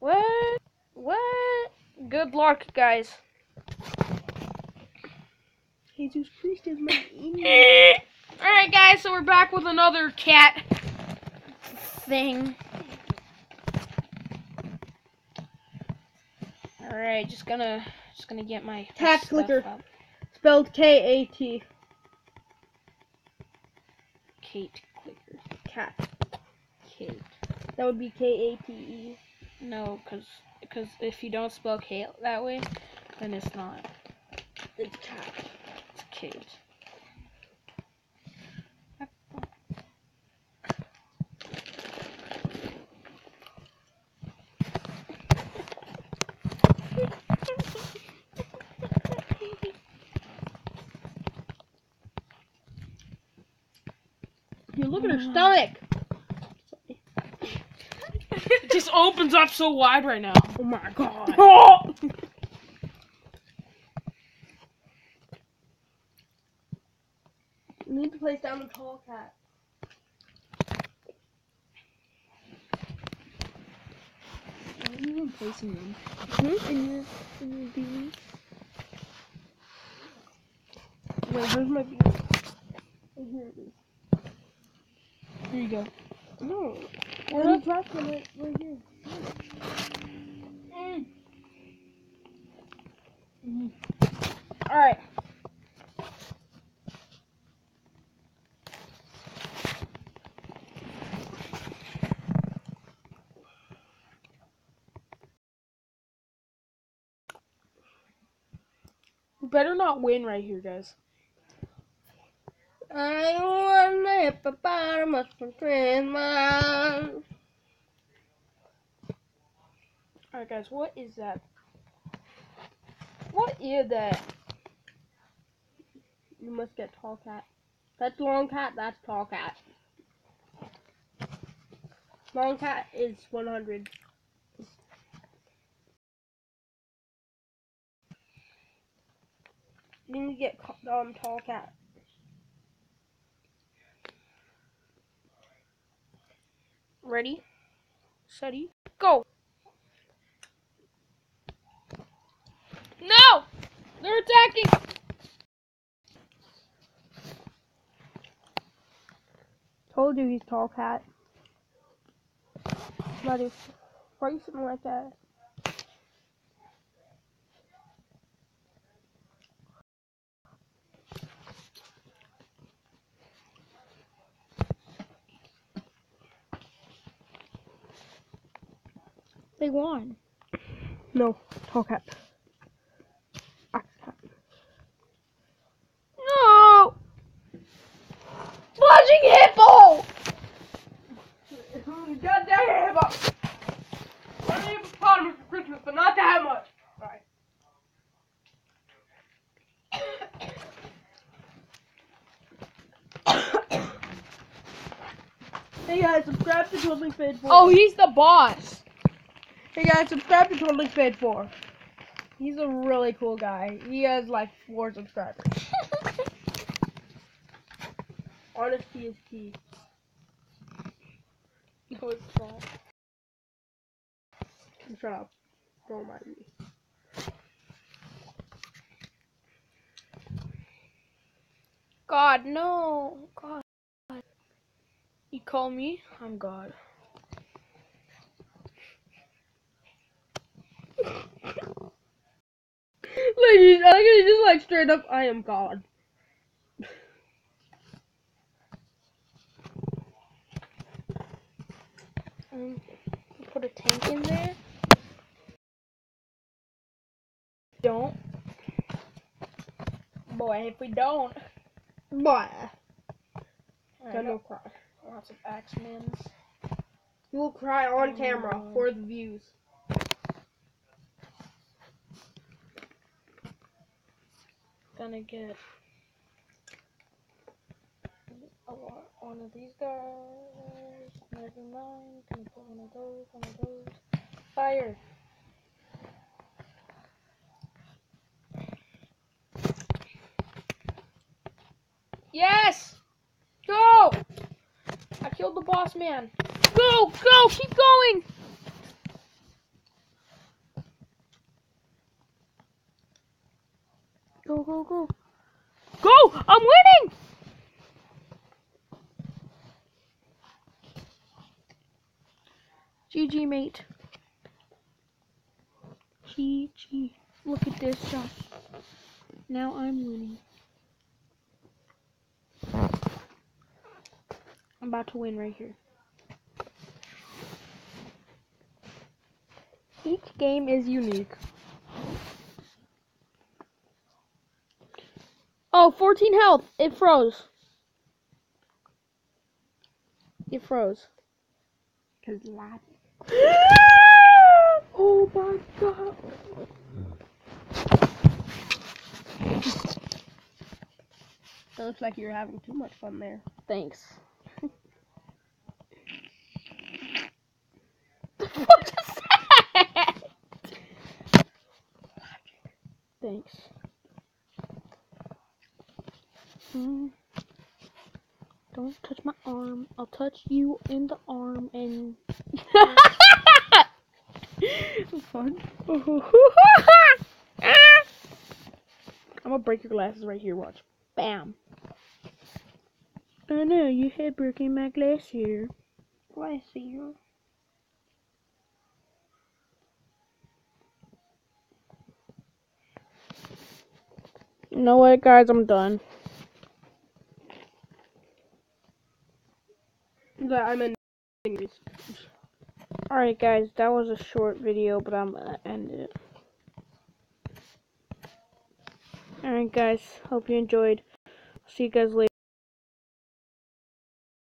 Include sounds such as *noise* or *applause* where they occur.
What? What? Good luck, guys. Jesus Christ is my enemy. *laughs* Alright, guys, so we're back with another cat thing. Alright, just gonna just gonna get my Cat clicker. up. Spelled K A T. Kate clicker. Cat. Kate. That would be K A T E. No, cause, cause if you don't spell Kate that way, then it's not. It's cat. It's Kate. You look at her mm. stomach. It just opens up so wide right now. Oh my god. *laughs* Oh! You need to place down the tall cat. Why are you even placing them? Hmm? In your, in your beanie. Wait, where's my beanie? Oh, here it is. Here you go. No. Where Where the- the dropped one right, right here. Alright. We better not win right here, guys. I want a hippopotamus for Christmas. Alright, guys, what is that? What is that? You must get tall cat. That's long cat, that's tall cat. Long cat is 100. You need to get um, tall cat. Ready? Steady. Go! No! They're attacking! Told you he's tall cat. Buddy, why are you sitting like that? They won. No, tall cat. Axe cat. No! Flushing hippo! Goddamn hippo! One hippopotamus for Christmas, but not that much. Right. *coughs* hey guys, subscribe to Totally Fade 4. Oh, he's the boss. Hey guys, subscribe to Totally Fade 4. He's a really cool guy. He has like four subscribers. *laughs* Honesty is key. No, it's not. Shut up. Don't mind me. God, no. God. You call me? I'm God. Like, he's, I think he's just like straight up, I am God. Um, put a tank in there. Don't. Boy, if we don't. Boy. I no cry. lots of Axemans. You will cry on camera for the views. Gonna get a lot, one of these guys. Never mind. Gonna put one of those, one of those. Fire. Yes! Go! I killed the boss man. Go, go, keep going! Go, go, go. Go! I'm winning! GG, mate. GG. Look at this, Josh. Now I'm winning. I'm about to win right here. Each game is unique. Oh, 14 health. It froze. It froze. Cause lag. *gasps* oh my god. It looks like you're having too much fun there. Thanks. *laughs* is that? Thanks. Mm. Don't touch my arm. I'll touch you in the arm and. *laughs* Fun. *laughs* I'm gonna break your glasses right here. Watch. Bam. Oh no, you had broken my glass here. Glass here. You know what, guys? I'm done. I'm in. Alright, guys, that was a short video, but I'm gonna end it. Alright, guys, hope you enjoyed. See you guys later.